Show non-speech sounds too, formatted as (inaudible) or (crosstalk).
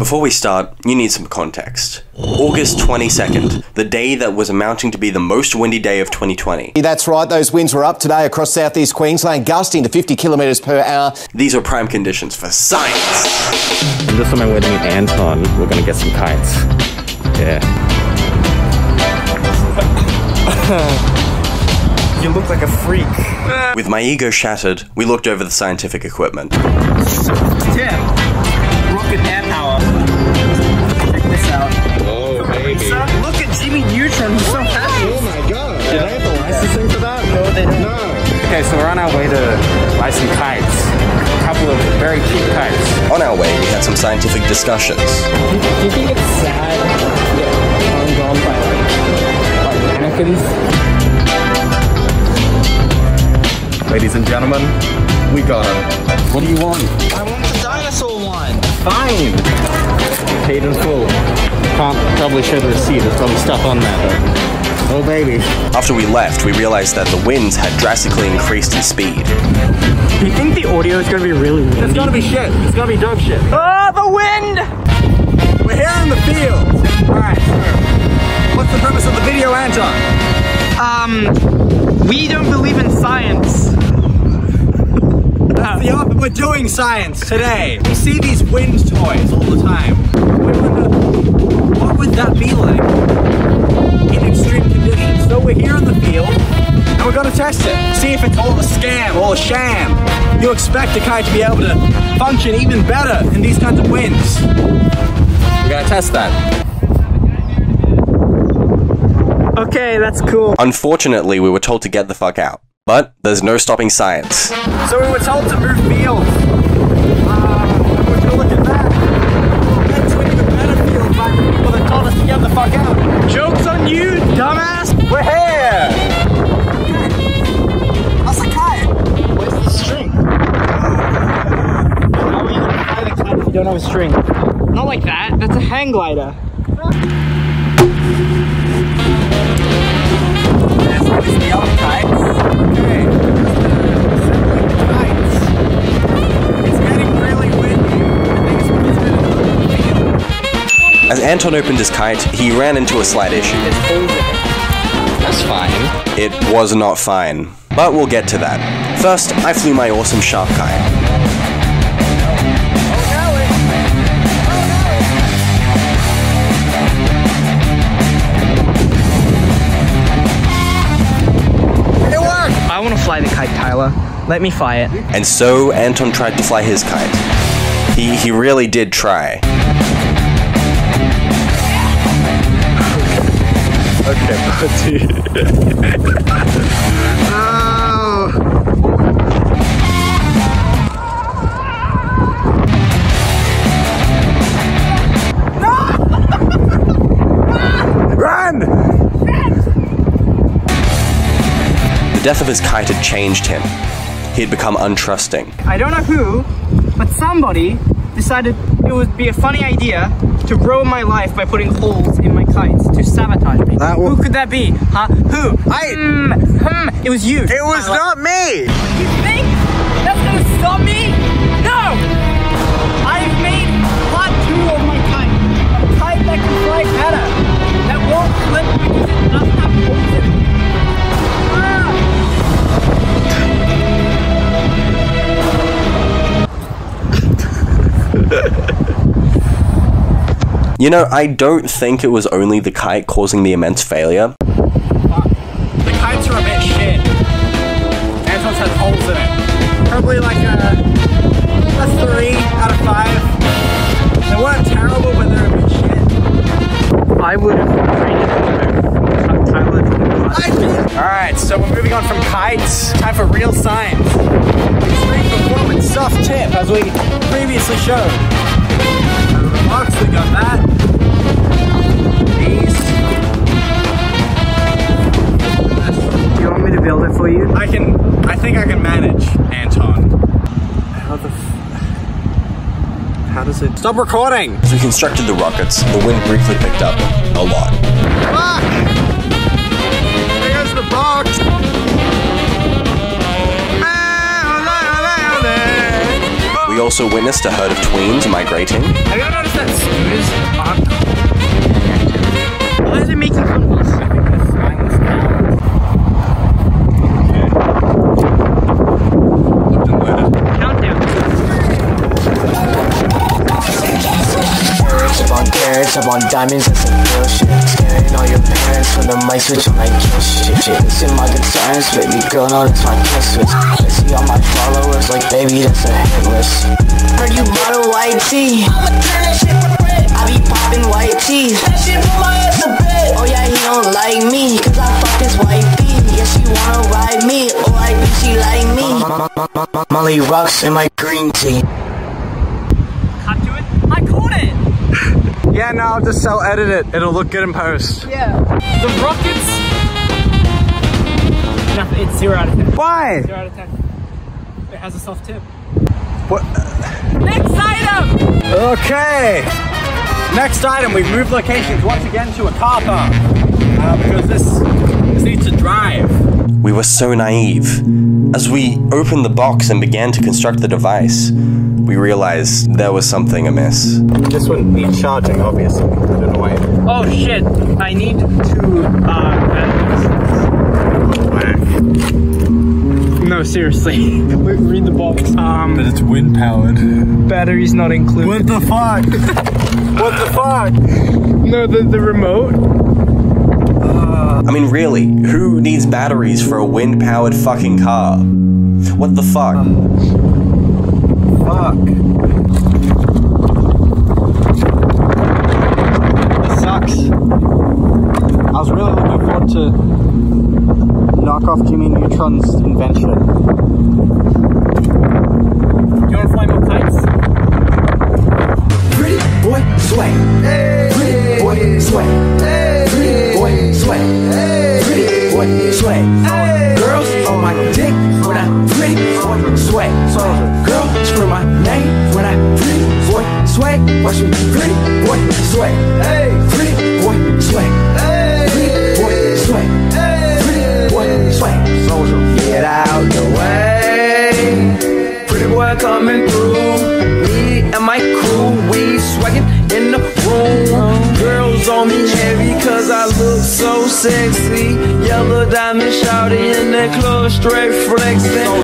Before we start, you need some context. August 22nd, the day that was amounting to be the most windy day of 2020. That's right, those winds were up today across southeast Queensland, gusting to 50 kilometres per hour. These are prime conditions for science. And just on my way to meet Anton, we're gonna get some kites. Yeah. (laughs) You look like a freak. With my ego shattered, we looked over the scientific equipment. Tim, On our way, we had some scientific discussions. Do you think it's sad that I'm gone by like, like mannequins? Ladies and gentlemen, we got them. What do you want? I want the dinosaur one. Fine. Paid in full. Can't probably show the receipt. There's probably stuff on there, but. Oh, baby. After we left, we realized that the winds had drastically increased in speed. Do you think the audio is gonna be really windy? It's gonna be shit. It's gonna be dog shit. Ah, the wind! We're here in the field. Alright, so. What's the purpose of the video, Anton? Um, we don't believe in science. The we're doing science today. We see these wind toys all the time. We wonder, what would that be like in extreme conditions? So we're here in the field, and we're gonna test it. See if it's all a scam, all a sham. You expect a kite to be able to function even better in these kinds of winds. We're gonna test that. Okay, that's cool. Unfortunately, we were told to get the fuck out. But there's no stopping science. So we were told to move fields. Uh, us to get the fuck out. Joke's on you, dumbass! We're here! That's a kite! Where's the string? How are you gonna fly the kite if you don't have a string? Not like that, that's a hang glider. There's always the other kites. Okay. Anton opened his kite, he ran into a slight issue. That's fine. It was not fine. But we'll get to that. First, I flew my awesome shark kite. It worked! I wanna fly the kite, Tyler. Let me fly it. And so Anton tried to fly his kite. He, he really did try. Okay, (laughs) buddy. (laughs) Run! The death of his kite had changed him. He had become untrusting. I don't know who, but somebody decided it would be a funny idea to ruin my life by putting holes in my kites to sabotage me. Who could that be? Huh? Who? I- Hmm, hmm, it was you. It was not me! You think that's gonna stop me? No! I've made part two of my kite. A kite that can fly better. That won't flip because You know, I don't think it was only the kite causing the immense failure. The kites are a bit shit. Anton's has holes in it. Probably like a, a three out of five. They weren't terrible, but they're a bit shit. I would have traded Tyler to Alright, so we're moving on from kites. Time for real science. Extreme performance soft tip, as we previously showed. Out of the box, we got that. These. Do you want me to build it for you? I can, I think I can manage, Anton. How the f- How does it? Stop recording! As we constructed the rockets, the wind briefly picked up a lot. Fuck! also witnessed a herd of tweens migrating. Have you noticed that scooters are on diamonds, that's some real shit. Scaring all your parents when the mic switch on like kill shit. shit. Listen my concerns, baby girl, no, that's my kiss switch. I see all my followers like, baby, that's a hit list. Heard you bought a white tee. I'ma turn that shit for red. I be popping white tees. That shit put my ass to bed. Oh yeah, he don't like me, cause I fuck his wifey. Yeah, she wanna ride me. Oh, I think she like me. Molly rocks in my green tea. Cut to it. I caught it. Yeah, no, I'll just sell edit it. It'll look good in post. Yeah. The rockets. No, it's zero out of ten. Why? Zero out of ten. It has a soft tip. What? Next item. Okay. Next item, we've moved locations once again to a car park. Uh, because this, this needs to drive. We were so naive. As we opened the box and began to construct the device, we realized there was something amiss. This one needs charging, obviously. I don't know why. Oh shit! I need to. Uh, no, seriously. (laughs) Wait, read the box. Um, But it's wind powered. batteries not included. What the fuck? (laughs) what the fuck? No, the the remote. I mean, really, who needs batteries for a wind powered fucking car? What the fuck? Fuck. This sucks. I was really looking forward to knock off Jimmy Neutron's invention. Scream my name when I pretty boy sway. Watch me pretty boy sway. Pretty boy sway. Pretty boy sway. Pretty boy sway. Get out the way. Pretty boy coming through. Me and my crew, we swaggin' in the room. Girls on me heavy cause I look so sexy. Yellow diamond shouty in the club, straight flexing.